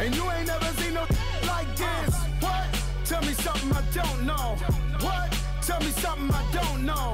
And you ain't never seen no like this. What? Tell me something I don't know. What? Tell me something I don't know.